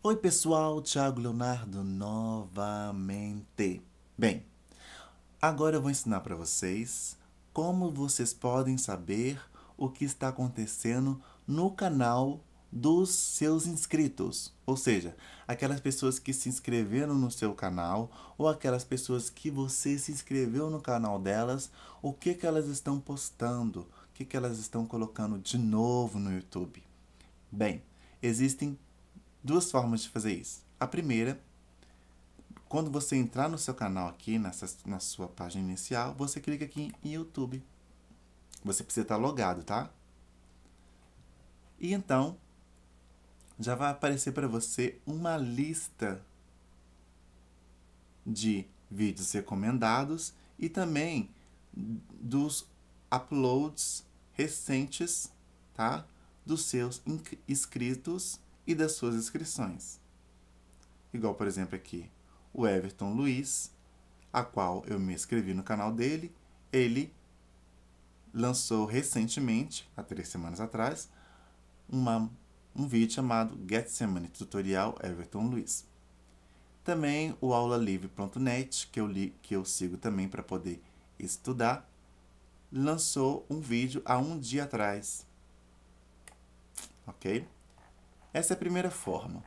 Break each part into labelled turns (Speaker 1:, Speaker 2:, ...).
Speaker 1: Oi pessoal, Thiago Leonardo novamente. Bem, agora eu vou ensinar para vocês como vocês podem saber o que está acontecendo no canal dos seus inscritos, ou seja, aquelas pessoas que se inscreveram no seu canal ou aquelas pessoas que você se inscreveu no canal delas, o que que elas estão postando, o que que elas estão colocando de novo no YouTube. Bem, existem duas formas de fazer isso. A primeira, quando você entrar no seu canal aqui, nessa, na sua página inicial, você clica aqui em YouTube. Você precisa estar logado, tá? E então, já vai aparecer para você uma lista de vídeos recomendados e também dos uploads recentes, tá? Dos seus inscritos e das suas inscrições. Igual, por exemplo, aqui, o Everton Luiz, a qual eu me inscrevi no canal dele, ele lançou recentemente, há três semanas atrás, uma um vídeo chamado Getsemane Tutorial Everton Luiz. Também o aulalivre.net, que eu, li, que eu sigo também para poder estudar, lançou um vídeo há um dia atrás. Ok? Essa é a primeira forma.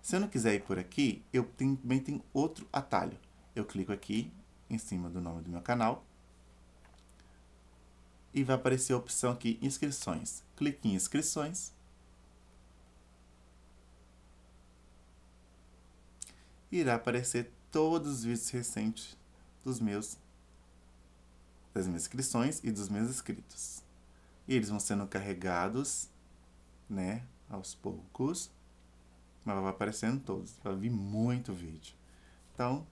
Speaker 1: Se eu não quiser ir por aqui, eu também tenho outro atalho. Eu clico aqui em cima do nome do meu canal e vai aparecer a opção aqui inscrições. Clique em inscrições irá aparecer todos os vídeos recentes dos meus das minhas inscrições e dos meus inscritos. E eles vão sendo carregados, né, aos poucos, mas vai aparecendo todos. Vai vir muito vídeo. Então,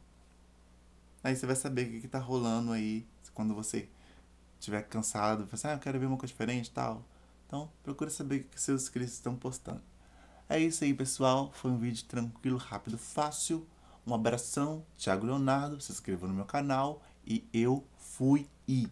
Speaker 1: aí você vai saber o que, está rolando aí quando você estiver cansado, você, ah, eu quero ver uma coisa diferente tal. Então, procure saber o que seus inscritos estão postando. É isso aí, pessoal. Foi um vídeo tranquilo, rápido, fácil. Um abração, Thiago Leonardo. Se inscreva no meu canal e eu fui e